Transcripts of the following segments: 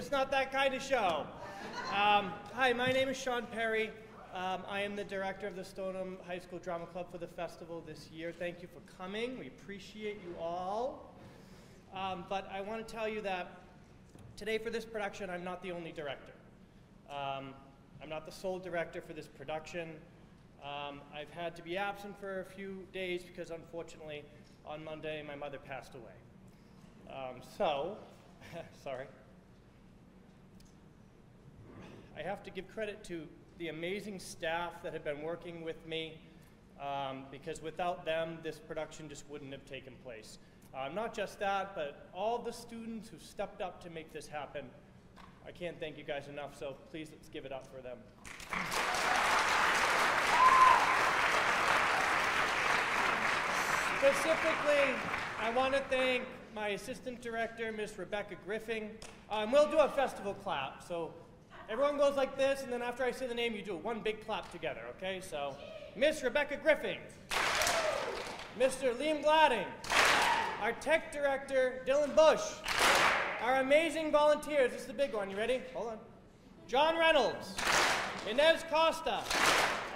it's not that kind of show. Um, hi, my name is Sean Perry. Um, I am the director of the Stoneham High School Drama Club for the festival this year. Thank you for coming. We appreciate you all. Um, but I want to tell you that today for this production, I'm not the only director. Um, I'm not the sole director for this production. Um, I've had to be absent for a few days because unfortunately on Monday my mother passed away. Um, so, sorry. I have to give credit to the amazing staff that have been working with me um, because without them, this production just wouldn't have taken place. Uh, not just that, but all the students who stepped up to make this happen. I can't thank you guys enough, so please let's give it up for them. Specifically, I want to thank my assistant director, Miss Rebecca Griffin. Um, we'll do a festival clap, so everyone goes like this, and then after I say the name, you do one big clap together, okay? So, Miss Rebecca Griffin, Mr. Liam Gladding, our tech director, Dylan Bush, our amazing volunteers, this is the big one, you ready? Hold on. John Reynolds, Inez Costa,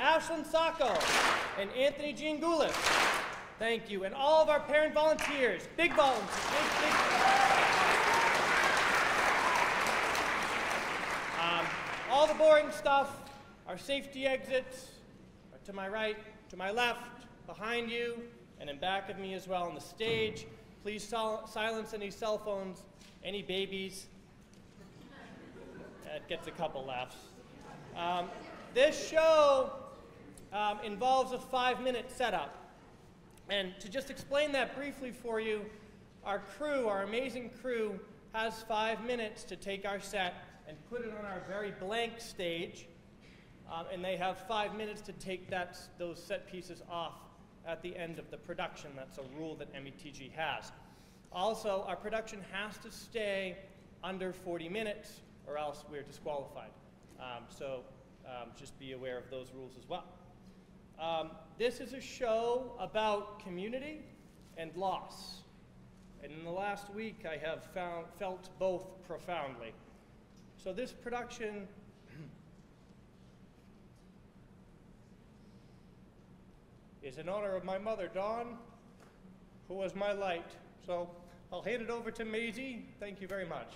Ashlyn Sacco, and Anthony Jean Goulis. Thank you. And all of our parent volunteers, big volunteers, big, big. Um, all the boring stuff, our safety exits are to my right, to my left, behind you, and in back of me as well on the stage. Please sil silence any cell phones, any babies. That gets a couple laughs. Um, this show um, involves a five-minute setup. And to just explain that briefly for you, our crew, our amazing crew, has five minutes to take our set and put it on our very blank stage. Um, and they have five minutes to take that, those set pieces off at the end of the production. That's a rule that METG has. Also, our production has to stay under 40 minutes or else we're disqualified. Um, so um, just be aware of those rules as well. Um, this is a show about community and loss. And in the last week, I have found, felt both profoundly. So this production is in honor of my mother, Dawn, who was my light. So I'll hand it over to Maisie. Thank you very much.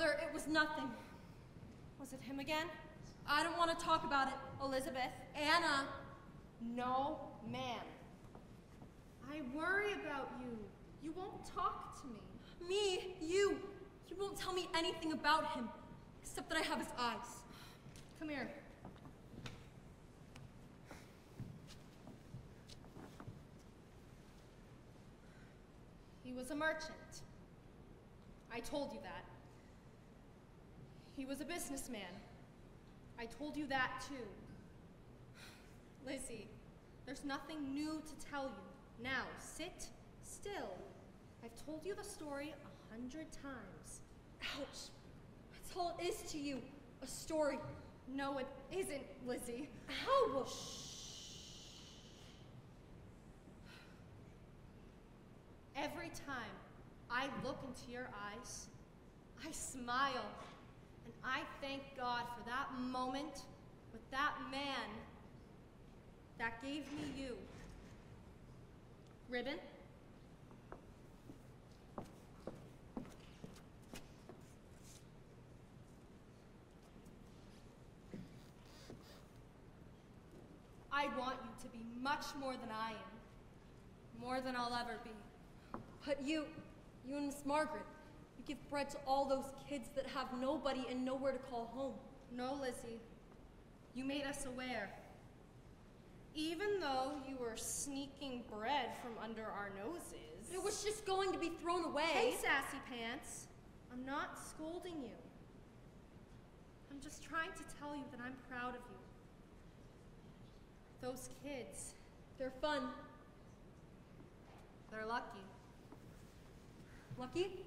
Mother, it was nothing. Was it him again? I don't want to talk about it. Elizabeth? Anna, No, ma'am. I worry about you. You won't talk to me. me, you. You won't tell me anything about him, except that I have his eyes. Come here. He was a merchant. I told you that. He was a businessman. I told you that too. Lizzie, there's nothing new to tell you. Now, sit still. I've told you the story a hundred times. Ouch. That's all it is to you. A story. No, it isn't, Lizzie. Ow! Every time I look into your eyes, I smile. And I thank God for that moment with that man that gave me you. Ribbon? I want you to be much more than I am. More than I'll ever be. But you, you and Miss Margaret, give bread to all those kids that have nobody and nowhere to call home. No, Lizzie. You made us aware. Even though you were sneaking bread from under our noses. It was just going to be thrown away. Hey, sassy pants. I'm not scolding you. I'm just trying to tell you that I'm proud of you. Those kids, They're fun. they're lucky. Lucky?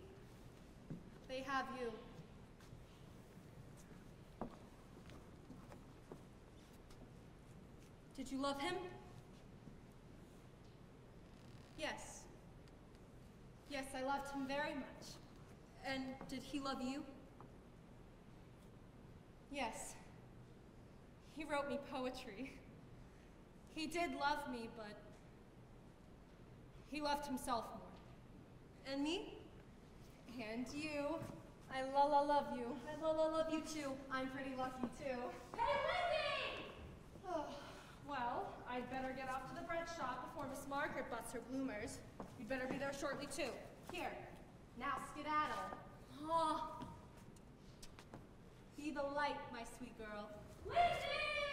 They have you. Did you love him? Yes. Yes, I loved him very much. And did he love you? Yes. He wrote me poetry. He did love me, but he loved himself more. And me? And you. I la la love you. I love, love you too. I'm pretty lucky too. Hey, Lizzie! Oh, well, I'd better get off to the bread shop before Miss Margaret busts her bloomers. You'd better be there shortly too. Here, now skedaddle. Aw, Be the light, my sweet girl. Lizzie!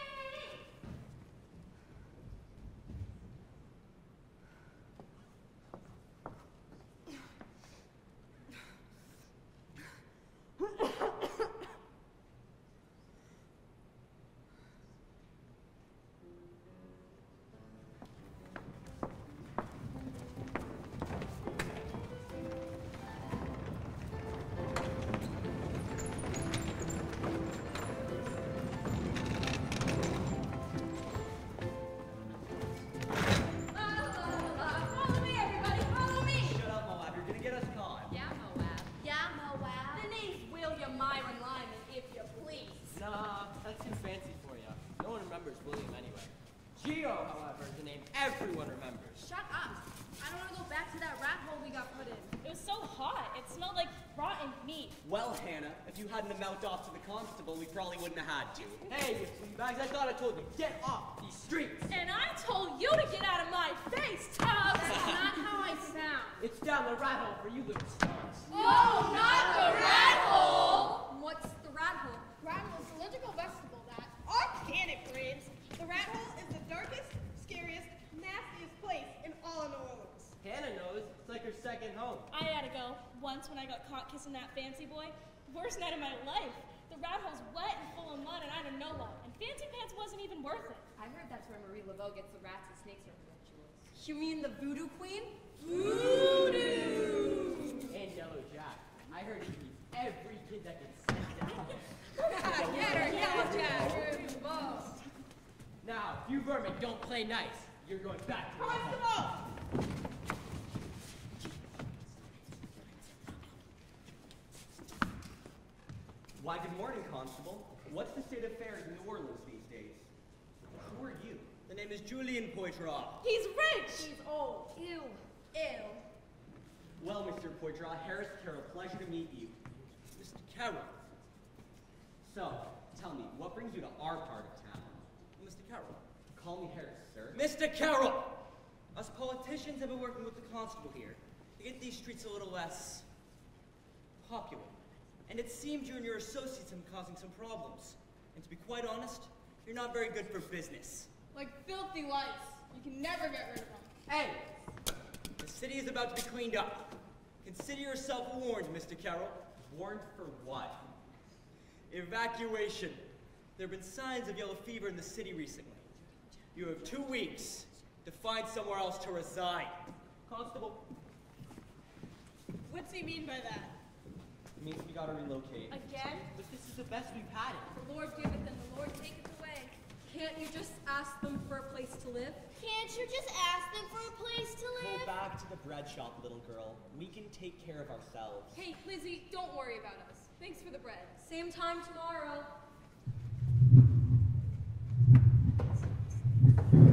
Gio, however, is a name everyone remembers. Shut up. I don't want to go back to that rat hole we got put in. It was so hot. It smelled like rotten meat. Well, Hannah, if you hadn't have mouthed off to the constable, we probably wouldn't have had to. Hey, you bags, I thought I told you, get off these streets. And I told you to get out of my face, Tubbs! That's not how I sound. It's down the rat hole for you little stars. Oh, not the rat hole! what's the rat hole? Rat hole is a logical vegetable that, organic brains, the rat hole is the darkest, scariest, nastiest place in all of New Orleans. Hannah knows. It's like her second home. I had to go once when I got caught kissing that fancy boy. Worst night of my life. The rat hole's wet and full of mud, and I don't know what. And Fancy Pants wasn't even worth it. I heard that's where Marie Laveau gets the rats and snakes her rituals. You mean the voodoo queen? Voodoo! And Yellow Jack. I heard he beats every kid that gets sent down. Get her, Yellow Jack! Now, if you vermin don't play nice, you're going back to your home. Why, good morning, Constable. What's the state of affairs in New Orleans these days? Who are you? The name is Julian Poitras. He's rich! He's old. Ew. Ew. Well, Mr. Poitras, Harris Carroll, pleasure to meet you. Mr. Carroll. So, tell me, what brings you to our part of town? Mr. Carroll. Call me Harris, sir. Mr. Carroll! Us politicians have been working with the constable here to get these streets a little less popular. And it seems you and your associates have been causing some problems. And to be quite honest, you're not very good for business. Like filthy lice. You can never get rid of them. Hey! The city is about to be cleaned up. Consider yourself warned, Mr. Carroll. Warned for what? Evacuation. There have been signs of yellow fever in the city recently. You have two weeks to find somewhere else to reside. Constable, What's he mean by that? it means we gotta relocate. Again? But this is the best we've had it. The Lord give giveth and the Lord take taketh away. Can't you just ask them for a place to live? Can't you just ask them for a place to live? Go back to the bread shop, little girl. We can take care of ourselves. Hey, Lizzie, don't worry about us. Thanks for the bread. Same time tomorrow. Thank you.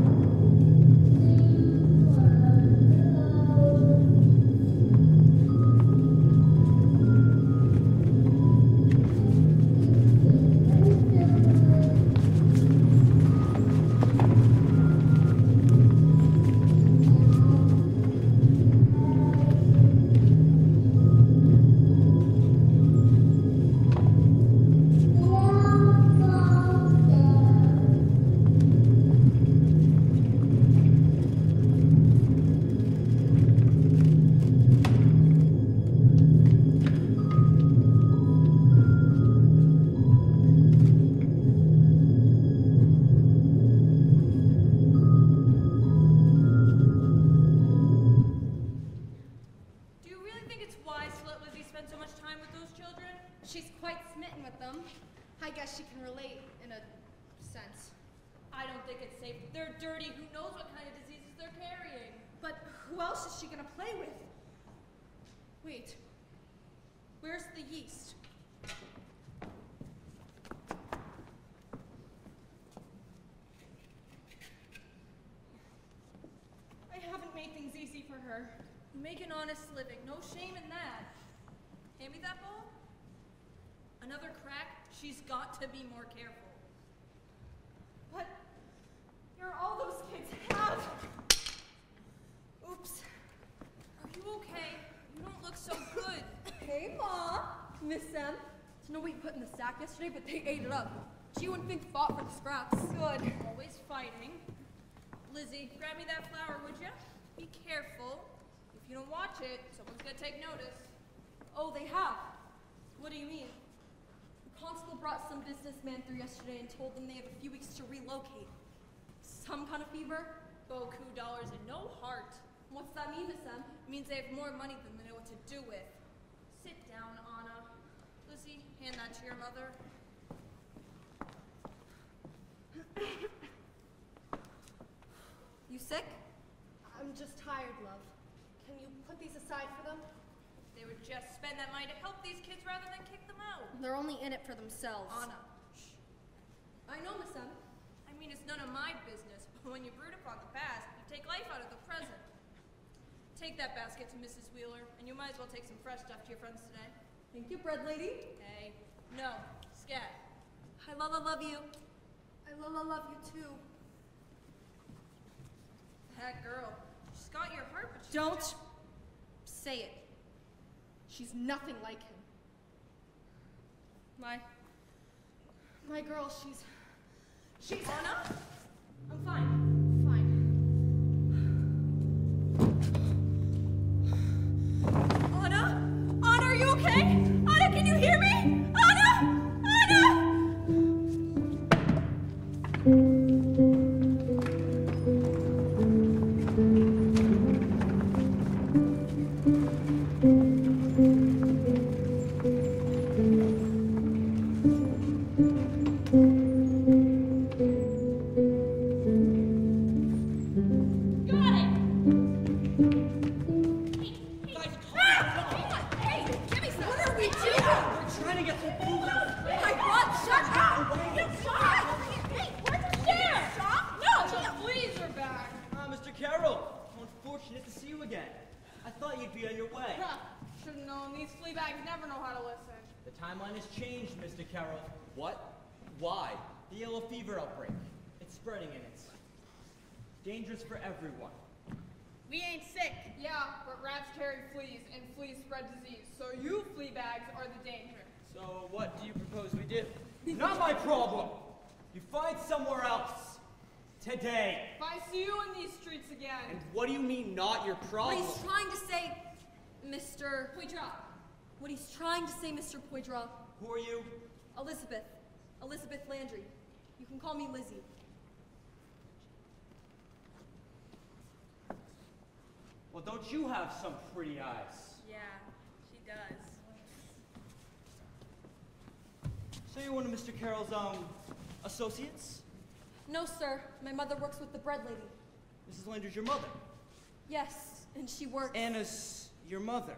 Make an honest living. No shame in that. Hand me that bowl. Another crack? She's got to be more careful. But you're all those kids have. Oops. Are you okay? You don't look so good. Hey, Ma. Miss Em. To know what you put in the sack yesterday, but they ate it up. Gio and Fink fought for the scraps. Good. Always fighting. Lizzie, grab me that flower, would you? Be careful. If you don't watch it, someone's gonna take notice. Oh, they have. What do you mean? The constable brought some businessman through yesterday and told them they have a few weeks to relocate. Some kind of fever? Oh, Boku dollars and no heart. What's that mean, Miss M? It means they have more money than they know what to do with. Sit down, Anna. Lizzie, hand that to your mother. you sick? I'm just tired, love. Can you put these aside for them? They would just spend that money to help these kids rather than kick them out. They're only in it for themselves. Anna. Shh. I know, Miss I mean, it's none of my business, but when you brood upon the past, you take life out of the present. Take that basket to Mrs. Wheeler, and you might as well take some fresh stuff to your friends today. Thank you, bread lady. Hey. No. Scat. I love, love you. I lo- lo- love you too. That girl. She's got your heart, but she's Don't just- say it. She's nothing like him. My. My girl, she's. She's. Anna? Fever outbreak. It's spreading and it's dangerous for everyone. We ain't sick. Yeah, but rats carry fleas, and fleas spread disease. So you flea bags are the danger. So what do you propose we do? Not my problem. You find somewhere else. Today. If I see you in these streets again, And what do you mean not your problem? What problem? he's trying to say, Mr. Poitras. What he's trying to say, Mr. Poitras, Who are you? Elizabeth. Elizabeth Landry. You can call me Lizzie. Well, don't you have some pretty eyes? Yeah, she does. So you're one of Mr. Carroll's, um, associates? No, sir. My mother works with the bread lady. Mrs. Landry's your mother. Yes, and she works. Anna's your mother.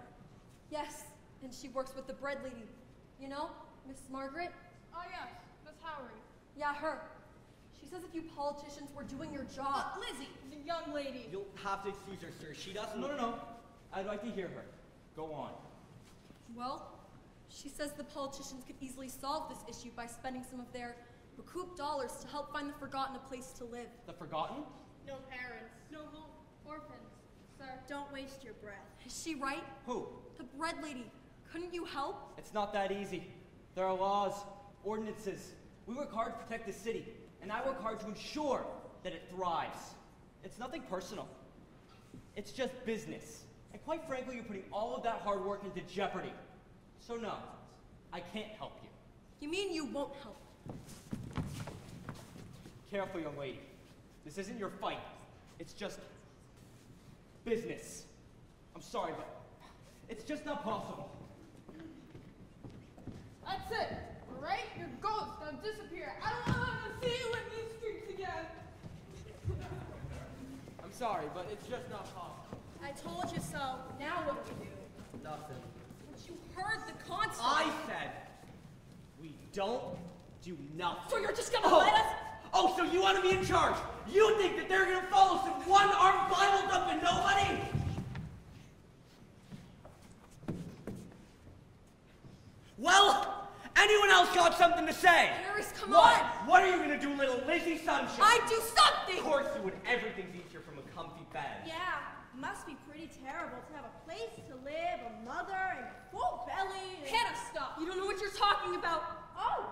yes, and she works with the bread lady. You know, Miss Margaret? Oh yes, Miss Howard. Yeah, her. She says if you politicians were doing your job. Lizzie, the young lady. You'll have to excuse her, sir. She doesn't. No, no, no. I'd like to hear her. Go on. Well, she says the politicians could easily solve this issue by spending some of their recouped dollars to help find the forgotten a place to live. The Forgotten? No parents, no home, orphans. Sir, Don't waste your breath. Is she right? Who? The bread lady. Couldn't you help? It's not that easy. There are laws, ordinances. We work hard to protect the city, and I work hard to ensure that it thrives. It's nothing personal. It's just business. And quite frankly, you're putting all of that hard work into jeopardy. So no, I can't help you. You mean you won't help? Careful, young lady. This isn't your fight. It's just business. I'm sorry, but it's just not possible. that's it. Right, your ghost now disappear. I don't want to see you in these streets again. I'm sorry, but it's just not possible. I told you so. Now what do we do? Nothing. But you heard the concert. I said we don't do nothing. So you're just gonna Oh. let us? Oh, so you want to be in charge? You think that they're gonna follow some one-armed Bible thumping nobody? Well, anyone else got something to say? Harris, come what? on! What are you gonna do, little Lizzie Sunshine? I'd do something! Of course you would. Everything's easier from a comfy bed. Yeah, must be pretty terrible to have a place to live, a mother, and a full belly. and- Hannah, stop! You don't know what you're talking about. Oh,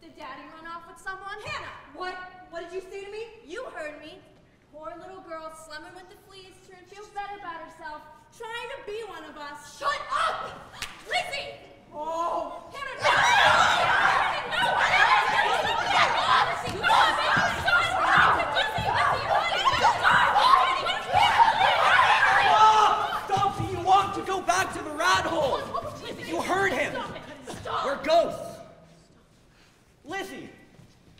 did Daddy run off with someone? Hannah, What? What did you say to me? you heard me. Poor little girl slumming with the fleas, trying to feel better about herself, trying to be one of us. Shut up! Lizzie! Hannah, no! Stop! Do you want to go back to the rat hole? You heard him. We're ghosts. Lizzie,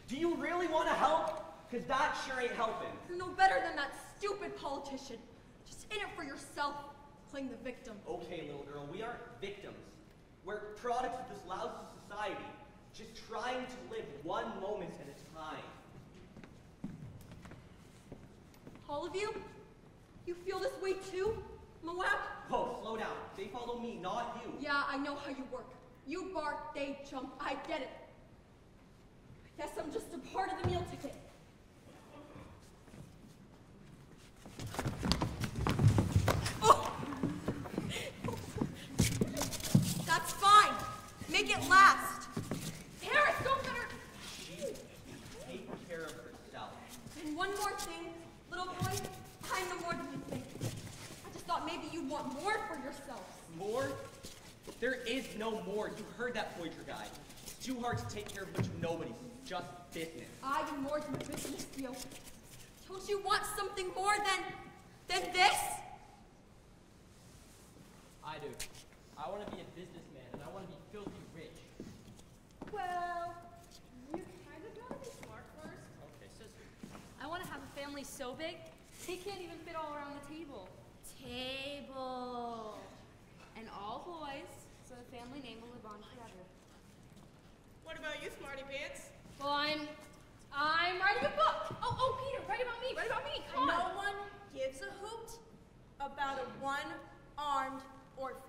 do you really want to help? Because that sure ain't helping. No better than that stupid politician. Just in it for yourself, playing the victim. Okay, little girl, we aren't victims. We're products of this lousy society, just trying to live one moment at a time. All of you? You feel this way too? Moab? Oh, slow down. They follow me, not you. Yeah, I know how you work. You bark, they jump. I get it. I guess I'm just a part of the meal ticket. Oh! That's fine. Make it last. Harris, don't let her. Take care of herself. And one more thing, little boy, I know more than you think. I just thought maybe you'd want more for yourself. More? There is no more. You heard that, Poitras guy. It's too hard to take care of a bunch of nobodies. Just business. I do more than a business deal. Don't you want something more than than this? I do. I want to be a businessman, and I want to be filthy rich. Well, you kind of gotta be smart first. Okay, sister. I want to have a family so big, they can't even fit all around the table. Table. And all boys, so the family name will live on forever. What about you, Smarty Pants? Well, I'm, I'm writing a book. Oh, oh, Peter, write about me, write about me. Come No on. one gives a hoot about a one-armed orphan.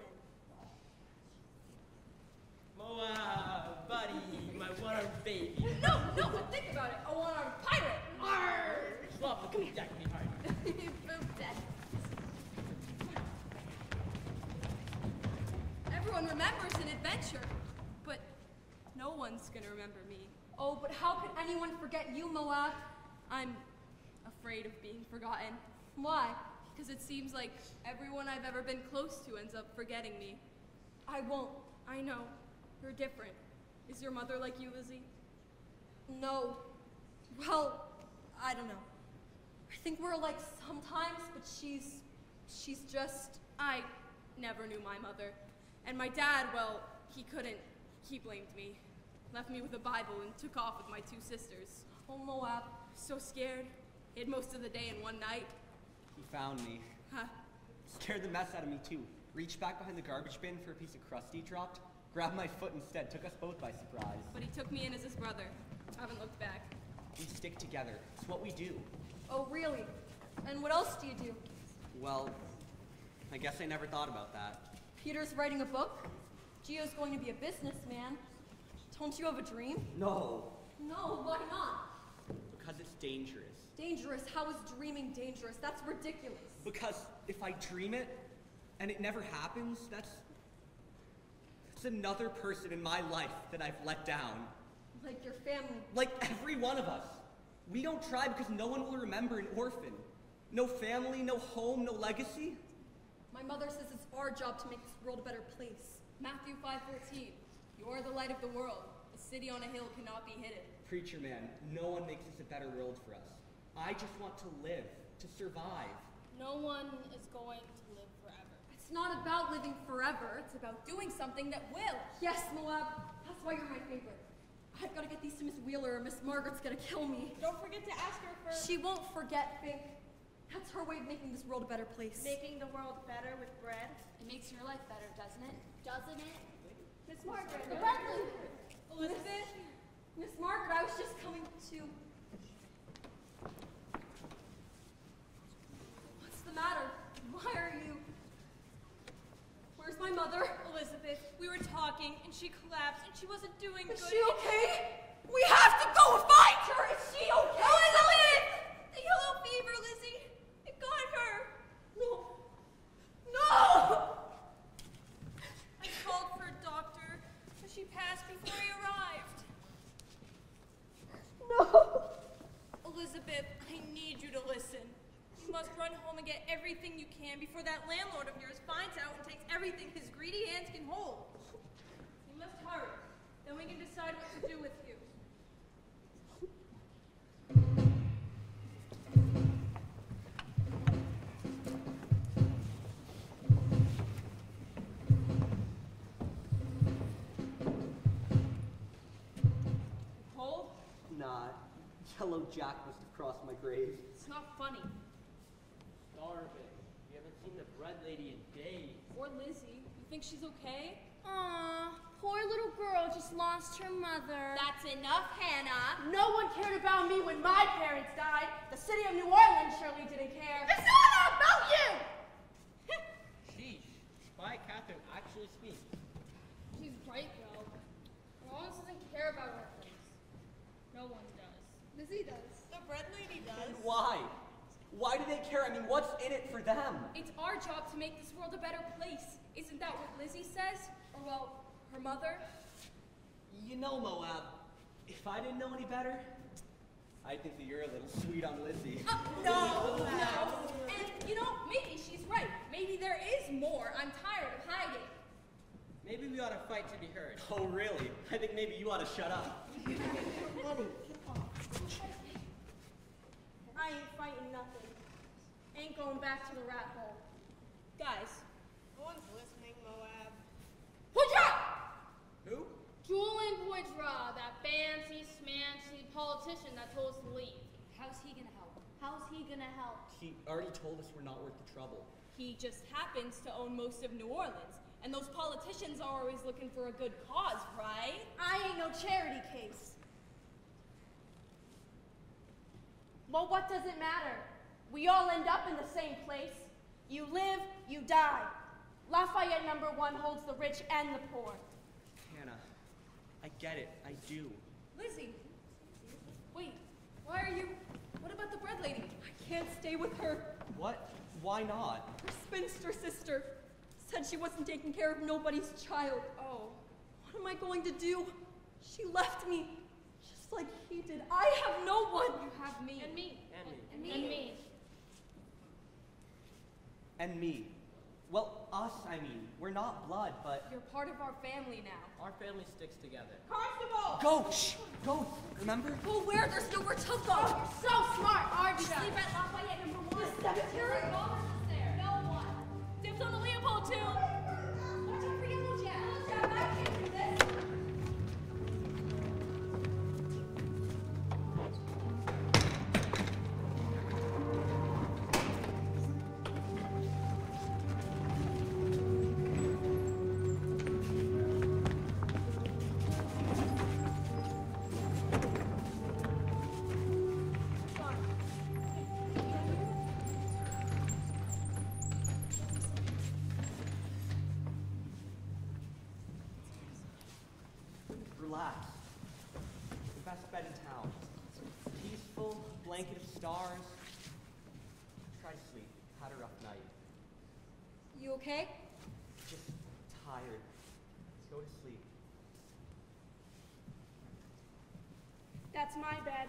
Moa, buddy, my one-armed baby. No, no, but think about it. A one-armed pirate. Arr! Slop the deck behind me. Boom, dead. Everyone remembers an adventure, but no one's gonna remember me. Oh, but how could anyone forget you, Moab? I'm afraid of being forgotten. Why? Because it seems like everyone I've ever been close to ends up forgetting me. I won't. I know. You're different. Is your mother like you, Lizzie? No. Well, I don't know. I think we're alike sometimes, but she's. she's just. I never knew my mother. And my dad, well, he couldn't. He blamed me. Left me with a Bible and took off with my two sisters. Oh, Moab. So scared. Hid most of the day and one night. He found me. Huh. Scared the mess out of me, too. Reached back behind the garbage bin for a piece of crust he dropped. Grabbed my foot instead. Took us both by surprise. But he took me in as his brother. I haven't looked back. We stick together. It's what we do. Oh, really? And what else do you do? Well, I guess I never thought about that. Peter's writing a book. Gio's going to be a businessman. Don't you have a dream? No, No, why not? because it's dangerous. Dangerous. How is dreaming dangerous? That's ridiculous. Because if I dream it and it never happens, that's. That's another person in my life that I've let down. Like your family. Like every one of us. We don't try because no one will remember an orphan. No family, no home, no legacy. My mother says it's our job to make this world a better place. Matthew 5:14. You're the light of the world. A city on a hill cannot be hidden. Preacher man, no one makes this a better world for us. I just want to live, to survive. No one is going to live forever. It's not about living forever. It's about doing something that will. Yes, Moab. That's why you're my favorite. I've got to get these to Miss Wheeler or Miss Margaret's gonna kill me. Don't forget to ask her for She won't forget, Fink. That's her way of making this world a better place. Making the world better with bread. It makes your life better, doesn't it? Doesn't it? Miss Margaret. Bradley! Elizabeth? Miss Margaret, I was just coming to. What's the matter? Why are you. Where's my mother? Elizabeth. We were talking, and she collapsed, and she wasn't doing Is good. she okay? Yellow Jack must have crossed my grave. It's not funny. Starving. We haven't seen the bread lady in days. Or Lizzie. You think she's okay? Aw, poor little girl just lost her mother. That's enough, Hannah. No one cared about me when my parents died. The city of New Orleans surely didn't care. It's not about you! Sheesh. Spy Catherine actually speaks. She's right, though. Rollins doesn't care about orphans. No one does. Lizzie does. The bread lady does. And why? Why do they care? I mean, what's in it for them? It's our job to make this world a better place. Isn't that what Lizzie says? Or, well, her mother? You know, Moab, if I didn't know any better, I'd think that you're a little sweet on Lizzie. Uh, no, no. And, you know, maybe she's right. Maybe there is more. I'm tired of hiding. Maybe we ought to fight to be heard. Oh, really? I think maybe you ought to shut up. I ain't fighting nothing. Ain't going back to the rat hole. Guys, No one's listening, Moab. Poitras! Who? Julian Poitras, that fancy, smancy politician that told us to leave. How's he gonna help? How's he gonna help? He already told us we're not worth the trouble. he just happens to own most of New Orleans. And those politicians are always looking for a good cause, right? I ain't no charity case. Well, what does it matter? We all end up in the same place. You live, you die. Lafayette number one holds the rich and the poor. Hannah, I get it. I do. Lizzie, wait, why are you. What about the bread lady? I can't stay with her. What? Why not? Her spinster sister said she wasn't taking care of nobody's child. Oh. What am I going to do? She left me, just like he did. I have no one. You have me. And me. And me. And me. And me. And me. Well, us, I mean. We're not blood, but. You're part of our family now. Our family sticks together. Constable! Go! Shh! Go! Remember? Go where? There's nowhere to go. Oh, you're so smart, aren't you? Sleep at Lafayette number one. Cemetery? there. No one. Dibs on the Leopold, too. Okay? Just tired. Let's go to sleep. That's my bed.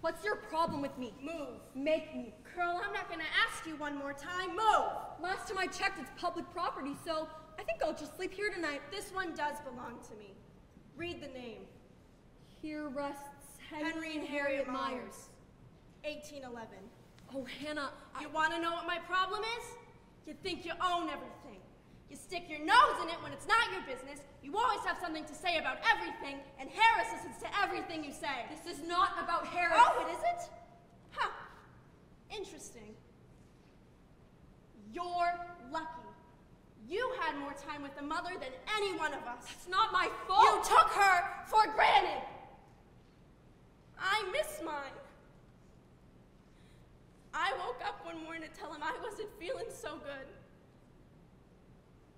What's your problem with me? Move. Make me. Curl, I'm not gonna ask you one more time. Move! Last time I checked, it's public property, so I think I'll just sleep here tonight. This one does belong to me. Read the name. Here rests Henry, and Harriet Myers. 1811. Oh, Hannah, you wanna know what my problem is? You think you own everything. You stick your nose in it when it's not your business. You always have something to say about everything, and Harris listens to everything you say. This is not about Harris. Oh, it isn't? Huh. Interesting. You're lucky. You had more time with the mother than any one of us. It's not my fault. You took her for granted. I miss mine. I woke up one morning to tell him I wasn't feeling so good.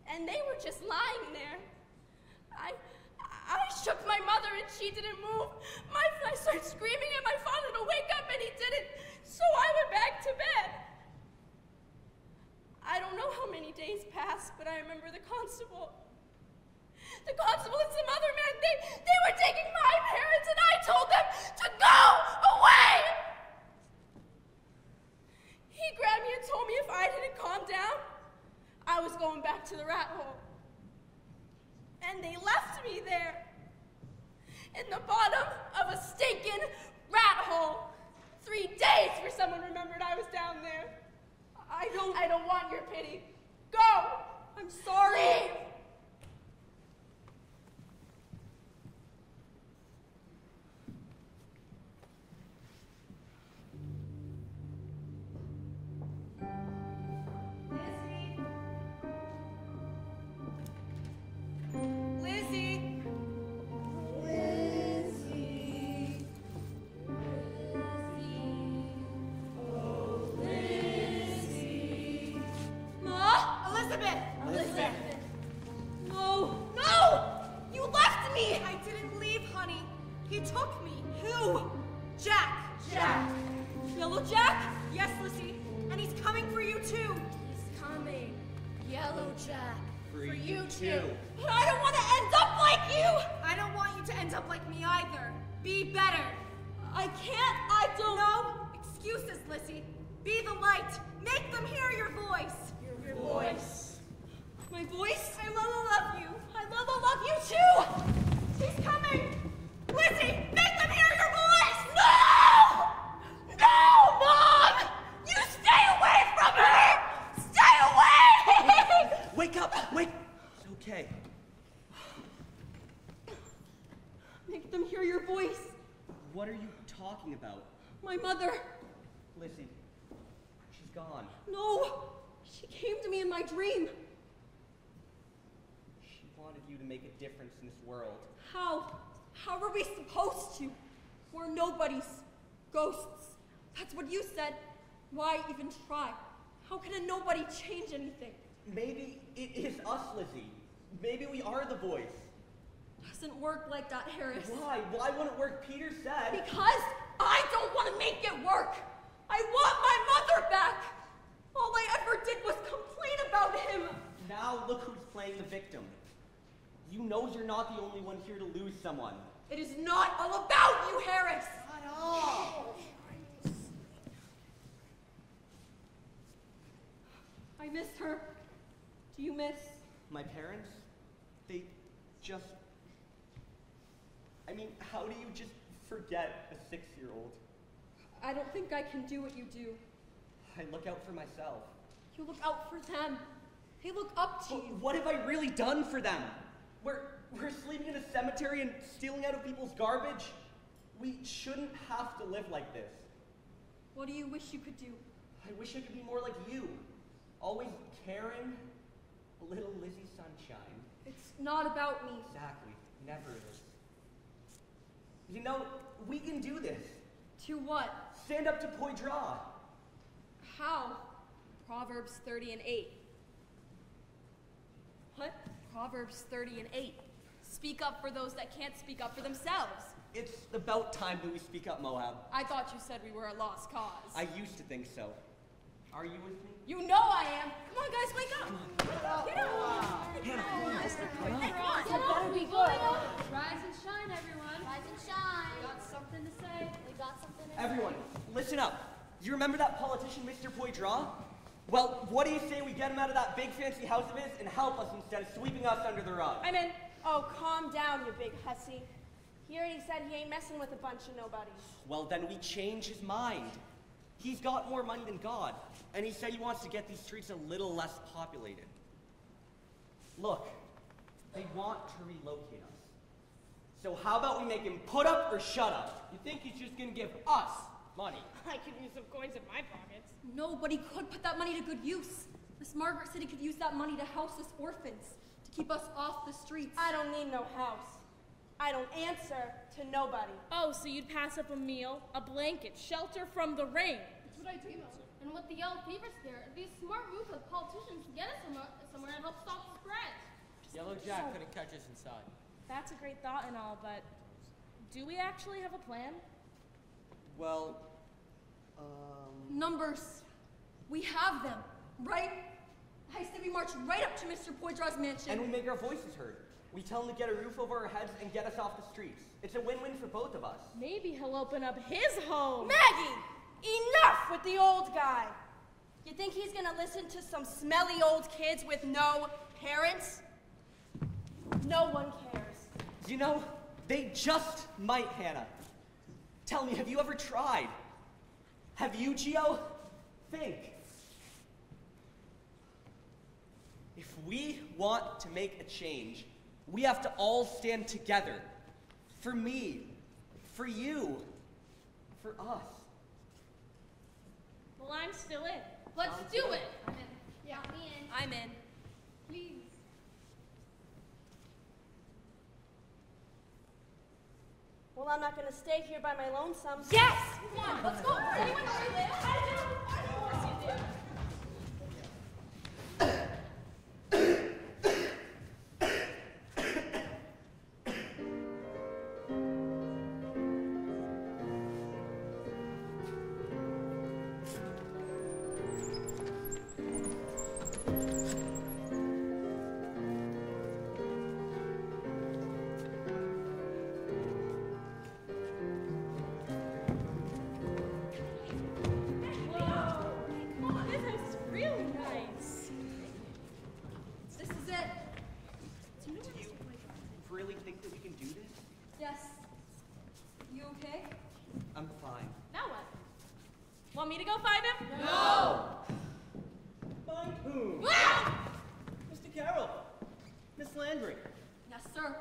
And they were just lying there. I I shook my mother and she didn't move. My I started screaming at my father to wake up and he didn't. So I went back to bed. I don't know how many days passed, but I remember the constable. The constable and some other men, they, they were taking my parents and I told them to go away! He grabbed me and told me if I didn't calm down, I was going back to the rat hole. And they left me there in the bottom of a stinking rat hole. Three days for someone remembered I was down there. I don't I don't want your pity. Go! Lizzie. She's gone. No. She came to me in my dream. She wanted you to make a difference in this world. How? How are we supposed to? We're nobodies. Ghosts. That's what you said. Why even try? How can a nobody change anything? Maybe it is us, Lizzie. Maybe we are the voice. Doesn't work like that, Harris. Why? Why won't it work? Peter said. Because I don't want to make it work. I want my mother back. All I ever did was complain about him. Now look who's playing the victim. You know you're not the only one here to lose someone. It is not all about you, Harris. Not all. I miss her. Do you miss? My parents? They just. I mean, how do you just forget a six year old? I don't think I can do what you do. I look out for myself. You look out for them. They look up to you. what have I really done for them? We're, we're sleeping in a cemetery and stealing out of people's garbage. We shouldn't have to live like this. What do you wish you could do? I wish I could be more like you. Always caring. Little Lizzie Sunshine. It's not about me. Exactly. Never is. You know, we can do this. To what? Stand up to Poydra. How? Proverbs 30 and 8. What? Proverbs 30 and 8. Speak up for those that can't speak up for themselves. It's about time that we speak up, Moab. I thought you said we were a lost cause. I used to think so. Are you with me? You know I am. Come on, guys, wake up. Get up. Get on. be good. Rise and shine, everyone. Rise and shine. Everyone, listen up. You remember that politician, Mr. Poydra? Well, what do you say we get him out of that big fancy house of his and help us instead of sweeping us under the rug? I'm in. Oh, calm down, you big hussy. Here he already said he ain't messing with a bunch of nobodies. Well, then we change his mind. He's got more money than God, and he said he wants to get these streets a little less populated. Look, they want to relocate us. So how about we make him put up or shut up? You think he's just gonna give us money? I could use some coins in my pockets. Nobody could put that money to good use. Miss Margaret said he could use that money to house us orphans, to keep us off the streets. I don't need no house. I don't answer to nobody. Oh, so you'd pass up a meal, a blanket, shelter from the rain. That's what I dream of. And with the yellow fever scare, it'd be a smart move of politicians to get us somewhere, somewhere and help stop the spread. Yellow Jack couldn't catch us inside. That's a great thought and all, but do we actually have a plan? Well, um... Numbers. We have them, right? I said we march right up to Mr. Poydra's mansion. And we make our voices heard. We tell him to get a roof over our heads and get us off the streets. It's a win-win for both of us. Maybe he'll open up his home. Maggie! Enough with the old guy! You think he's gonna listen to some smelly old kids with no parents? No one cares. You know, they just might, Hannah. Tell me, have you ever tried? Have you, Gio? Think. If we want to make a change, we have to all stand together. For me, for you, for us. Well, I'm still in. Let's Sounds do good. it. I'm in. Yeah. Me in. I'm in. Please. Well, I'm not gonna stay here by my lonesome. Yes! Come on, let's go. Anyone know where you live? I do. Of course you do. Want me to go find him? No! Find whom? Mr. Carroll, Miss Landry. Yes, sir.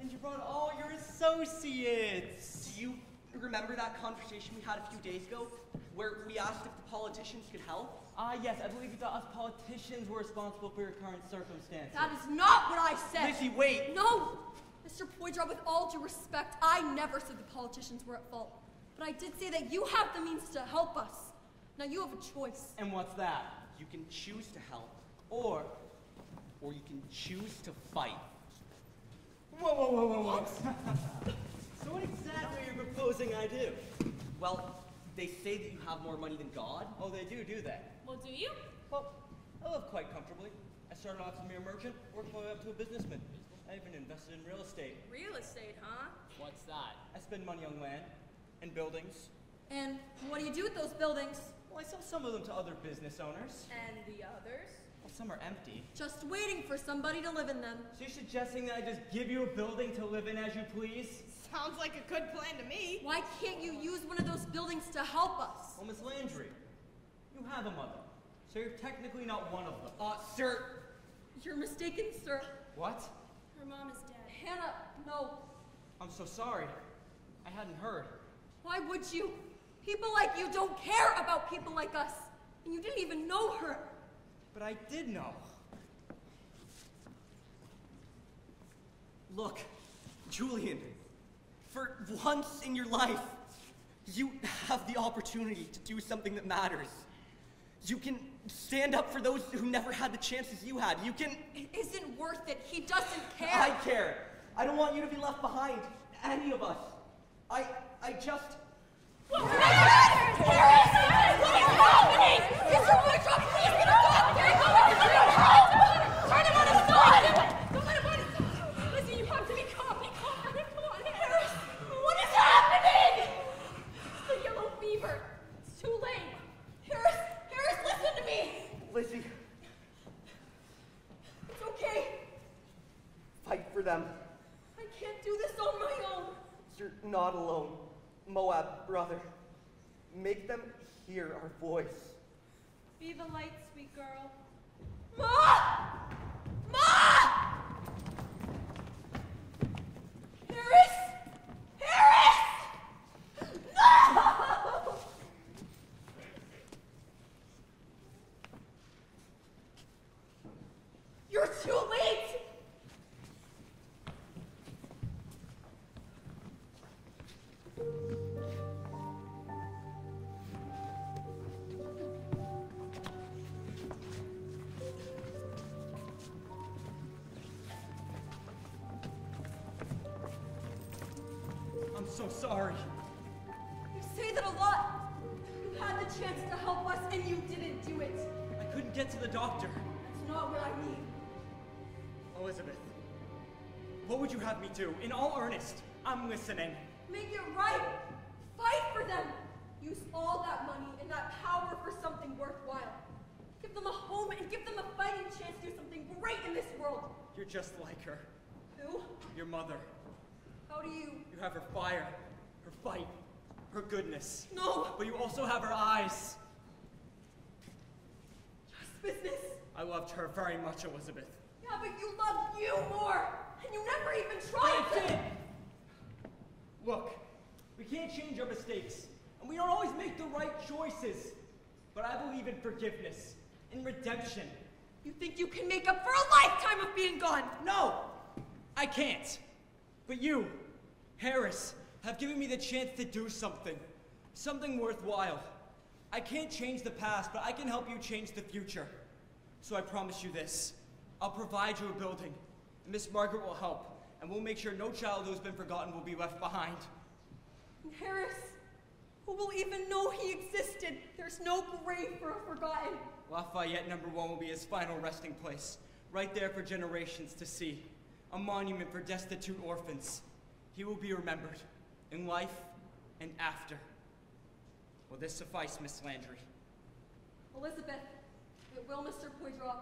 And you brought all your associates. Do you remember that conversation we had a few days ago where we asked if the politicians could help? Ah, yes, I believe you thought us politicians were responsible for your current circumstances. That is not what I said. Lizzie, wait. No! Mr. Poydra, with all due respect, I never said the politicians were at fault. But I did say that you have the means to help us. Now you have a choice. And what's that? You can choose to help, or, or you can choose to fight. Whoa, whoa, whoa, whoa, whoa. so what exactly are you proposing I do? Well, they say that you have more money than God. Oh, they do, do they? Well, do you? Well, I live quite comfortably. I started off as a mere merchant, worked my way up to a businessman. I even invested in real estate. Real estate, huh? What's that? I spend money on land and buildings. And what do you do with those buildings? Well, I sell some of them to other business owners. And the others? Well, some are empty. Just waiting for somebody to live in them. So you're suggesting that I just give you a building to live in as you please? Sounds like a good plan to me. Why can't you use one of those buildings to help us? Well, Miss Landry, you have a mother, so you're technically not one of them. Uh, sir. You're mistaken, sir. What? Her mom is dead. Hannah, no. I'm so sorry. I hadn't heard. Why would you? People like you don't care about people like us. And you didn't even know her. But I did know. Look, Julian, for once in your life, you have the opportunity to do something that matters. You can stand up for those who never had the chances you had. You can. It isn't worth it. He doesn't care. I care. I don't want you to be left behind. Any of us. I. I just. Them. I can't do this on my own. You're not alone. Moab, brother. Make them hear our voice. Be the light, sweet girl. Ma! Do? In all earnest, I'm listening. Make it right. Fight for them. Use all that money and that power for something worthwhile. Give them a home and give them a fighting chance to do something great in this world. You're just like her. Who? Your mother. How do you? You have her fire, her fight, her goodness. No. But you also have her eyes. Just business. I loved her very much, Elizabeth. Yeah, but you loved you more. You never even tried I to. did. Look, we can't change our mistakes, and we don't always make the right choices. But I believe in forgiveness, in redemption. You think you can make up for a lifetime of being gone? No, I can't. But you, Harris, have given me the chance to do something, something worthwhile. I can't change the past, but I can help you change the future. So I promise you this I'll provide you a building. Miss Margaret will help, and we'll make sure no child who's been forgotten will be left behind. And Harris, who will even know he existed? There's no grave for a forgotten. Lafayette number one will be his final resting place, right there for generations to see. A monument for destitute orphans. He will be remembered in life and after. Will this suffice, Miss Landry? Elizabeth, it will, Mr. Poydra.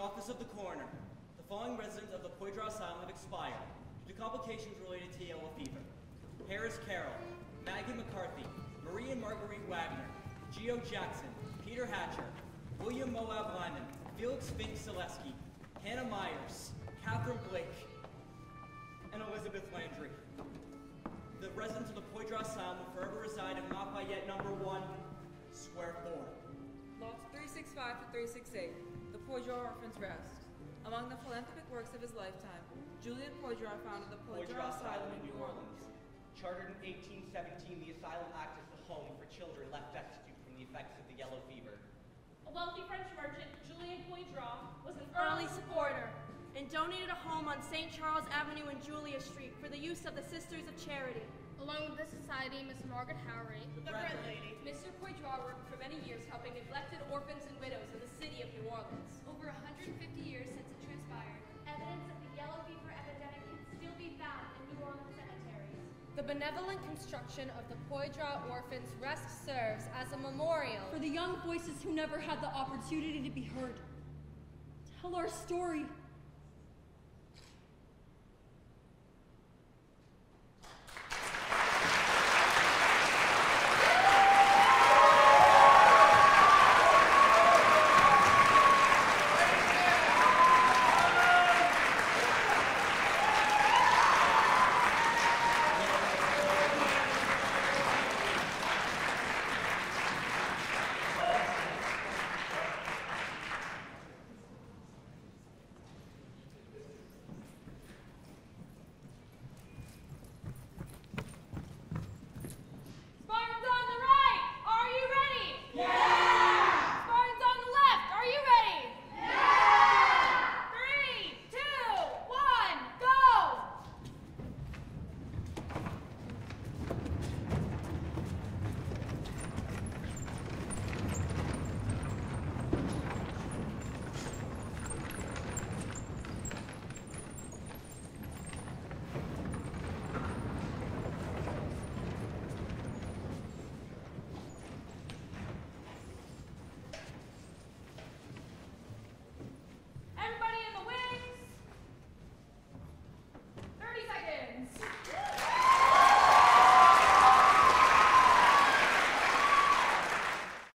office of the coroner, the following residents of the Poydras Asylum have expired due to complications related to yellow fever. Harris Carroll, Maggie McCarthy, Marie and Marguerite Wagner, Gio Jackson, Peter Hatcher, William Moab Lyman, Felix Fink Selesky, Hannah Myers, Catherine Blake, and Elizabeth Landry. The residents of the Poydras Asylum will forever reside in Lafayette number one, square four. Lots 365 to 368, the Poydras Orphans Rest. Among the philanthropic works of his lifetime, Julien Poydras founded the Poydras Asylum in New Orleans. Chartered in 1817, the asylum acts as the home for children left destitute from the effects of the yellow fever. A wealthy French merchant, Julien Poydras, was an early supporter and donated a home on St. Charles Avenue and Julia Street for the use of the Sisters of Charity. Along with the society, Miss Margaret Haughery, the bread lady. Mr. Poydras worked for many years helping neglected orphans and widows in the city of New Orleans. Over 150 years since The benevolent construction of the Poydras Orphans Rest serves as a memorial for the young voices who never had the opportunity to be heard. Tell our story